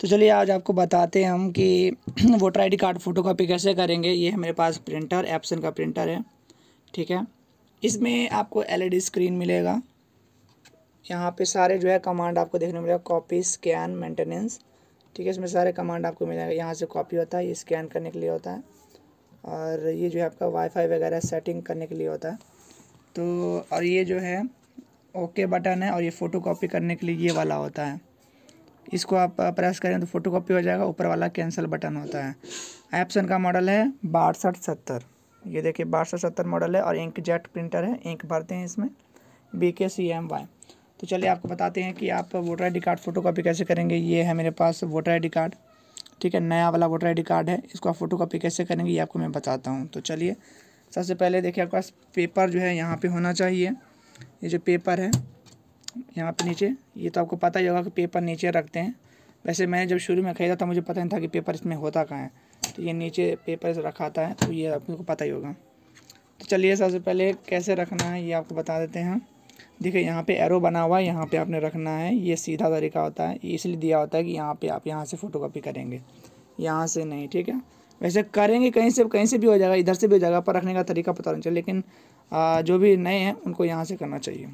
तो चलिए आज आपको बताते हैं हम कि voter ID card photo copy कैसे करेंगे। ये मेरे पास प्रिंटर एप्सन का प्रिंटर है, ठीक है? इसमें आपको एलईडी स्क्रीन मिलेगा। यहाँ पे सारे जो है कमांड आपको देखने मिलेगा कॉपी स्कैन मेंटेनेंस ठीक है? इसमें सारे कमांड आपको मिलेगा। यहाँ से कॉपी होता है, ये स्कैन करने के लिए होता है। और ये जो है आपका वाईफाई वगैरह सेटिंग करने के लिए होता है। तो और ये जो है ओके बटन है और ये फ़ोटो कॉपी करने के लिए ये वाला होता है। इसको आप प्रेस करें तो फ़ोटो कॉपी हो जाएगा, ऊपर वाला कैंसिल बटन होता है। एप्सन का मॉडल है बासठ सत्तर। ये देखिए, बासठ सत्तर मॉडल है और इंक जेट प्रिंटर है। इंक भरते हैं इसमें बी के सी एम वाई तो चलिए आपको बताते हैं कि आप voter ID card photo copy कैसे करेंगे। ये है मेरे पास वोटर आईडी कार्ड ठीक है? नया वाला वोटर आईडी कार्ड है। इसको आप फ़ोटो कॉपी कैसे करेंगे, ये आपको मैं बताता हूँ। तो चलिए, सबसे पहले देखिए, आपके पास पेपर जो है यहाँ पे होना चाहिए। ये जो पेपर है यहाँ पे नीचे। ये तो आपको पता ही होगा कि पेपर नीचे रखते हैं। वैसे मैंने जब शुरू में ख़रीदा था मुझे पता नहीं था कि पेपर इसमें होता कहाँ है। तो ये नीचे पेपर रखा आता है तो ये आपको पता ही होगा। तो चलिए सबसे पहले कैसे रखना है ये आपको बता देते हैं। देखिए यहाँ पे एरो बना हुआ है यहाँ पे आपने रखना है। ये सीधा तरीका होता है इसलिए दिया होता है कि यहाँ पे आप यहाँ से फ़ोटो कॉपी करेंगे। यहाँ से नहीं ठीक है? वैसे करेंगे कहीं से कहीं से भी हो जाएगा इधर से भी हो जाएगा पर रखने का तरीका पता नहीं चले लेकिन आ, जो भी नए हैं उनको यहाँ से करना चाहिए।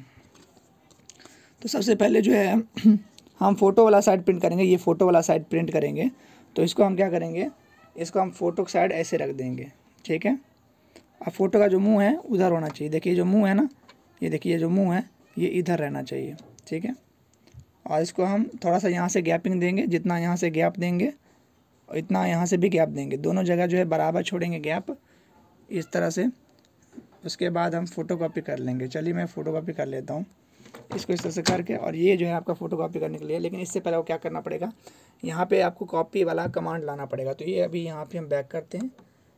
तो सबसे पहले जो है हम फ़ोटो वाला साइड प्रिंट करेंगे, ये फ़ोटो वाला साइड प्रिंट करेंगे। तो इसको हम क्या करेंगे? इसको हम फ़ोटो के साइड ऐसे रख देंगे, ठीक है? अब फ़ोटो का जो मुँह है, उधर होना चाहिए। देखिए जो मुँह है ना, ये देखिए जो मुँह है, ये इधर रहना चाहिए, ठीक है? और इसको हम थोड़ा सा यहाँ से गैपिंग देंगे, जितना यहाँ से गैप देंगे, और इतना यहाँ से भी गैप देंगे। दोनों जगह जो है बराबर छोड़ेंगे गैप इस तरह से। उसके बाद हम फ़ोटो कर लेंगे। चलिए, मैं फ़ोटो कर लेता हूँ। इसको इस तरह से करके और ये जो है आपका फ़ोटो कॉपी करने के लिए। लेकिन इससे पहले वो क्या करना पड़ेगा? यहाँ पे आपको कॉपी वाला कमांड लाना पड़ेगा। तो ये अभी यहाँ पे हम बैक करते हैं।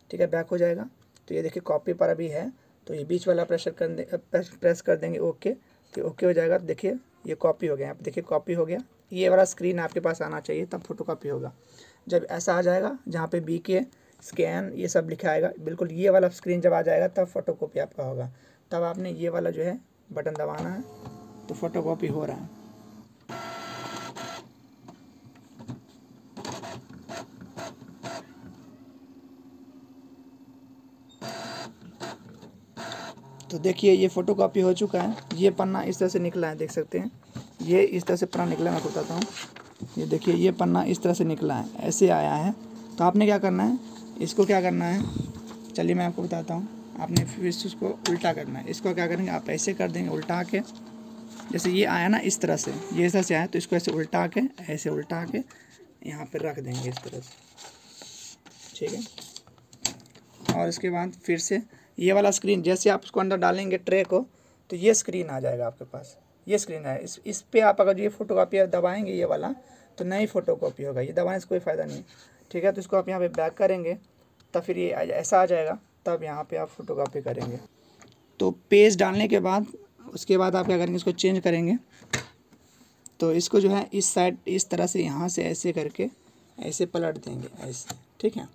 ठीक है बैक हो जाएगा। तो ये देखिए कॉपी पर अभी है। तो ये बीच वाला प्रेशर कर दे प्रेस कर देंगे ओके तो ओके हो जाएगा। देखिए, ये कॉपी हो गया। आप देखिए कॉपी हो गया। ये वाला स्क्रीन आपके पास आना चाहिए, तब फ़ोटो कॉपी होगा। जब ऐसा आ जाएगा, जहाँ पे बी के स्कैन ये सब लिखा आएगा, बिल्कुल ये वाला स्क्रीन जब आ जाएगा, तब फ़ोटो आपका होगा। तब आपने ये वाला जो है बटन दबाना है। तो फ़ोटो कॉपी हो रहा है। तो देखिए, ये फ़ोटो कापी हो चुका है। ये पन्ना इस तरह से निकला है, देख सकते हैं। ये इस तरह से पन्ना निकला मैं बताता हूँ। ये देखिए, ये पन्ना इस तरह से निकला है, ऐसे आया है। तो आपने क्या करना है? इसको क्या करना है? चलिए, मैं आपको बताता हूँ। आपने फिर उसको उल्टा करना है। इसको क्या करेंगे? आप ऐसे कर देंगे, उल्टा के जैसे ये आया ना इस तरह से, ये ऐसा से आया तो इसको ऐसे उल्टा के, ऐसे उल्टा के यहाँ पर रख देंगे इस तरह से। ठीक है? और इसके बाद फिर से ये वाला स्क्रीन जैसे आप उसको अंदर डालेंगे ट्रे को तो ये स्क्रीन आ जाएगा आपके पास। ये स्क्रीन है। इस इस पर आप अगर ये फ़ोटो कापी दबाएँगे ये वाला तो नई फ़ोटो कॉपी होगा। ये दबाने से कोई फ़ायदा नहीं। ठीक है? तो इसको आप यहाँ पे बैक करेंगे, तब फिर ये ऐसा आ जाएगा, तब यहाँ पे आप फ़ोटो कापी करेंगे। तो पेज डालने के बाद उसके बाद आप क्या करेंगे, इसको चेंज करेंगे। तो इसको जो है, इस साइड इस तरह से यहाँ से ऐसे करके ऐसे पलट देंगे, ऐसे, ठीक है?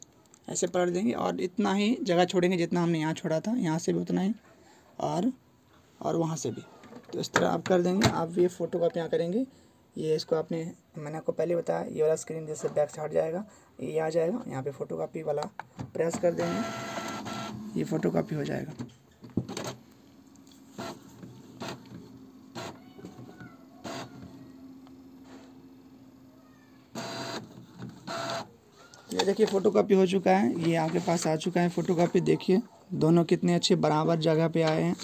ऐसे पलट देंगे और इतना ही जगह छोड़ेंगे जितना हमने यहाँ छोड़ा था। यहाँ से भी उतना ही और और वहाँ से भी। तो इस तरह आप कर देंगे। आप ये फ़ोटो कॉपी यहाँ करेंगे। ये इसको आपने, मैंने आपको पहले बताया, ये वाला स्क्रीन जैसे बैक से हट जाएगा, ये आ जाएगा। यहाँ पे फ़ोटो कापी वाला प्रेस कर देंगे। ये फ़ोटो कापी हो जाएगा। ये देखिए फ़ोटो कापी हो चुका है, ये आपके पास आ चुका है फ़ोटो कापी देखिए। दोनों कितने अच्छे बराबर जगह पे आए हैं।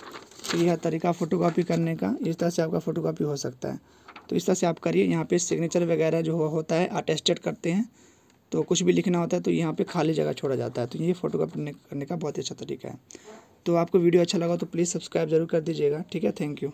तो यह तरीका फ़ोटो कापी करने का, इस तरह से आपका फ़ोटो कापी हो सकता है। तो इस तरह से आप करिए, यहाँ पे सिग्नेचर वगैरह जो होता है, अटेस्टेड करते हैं। तो कुछ भी लिखना होता है तो यहाँ पे खाली जगह छोड़ा जाता है। तो ये फ़ोटो कापी करने का बहुत ही अच्छा तरीका है। तो आपको वीडियो अच्छा लगा तो प्लीज़ सब्सक्राइब ज़रूर कर दीजिएगा, ठीक है? Thank you.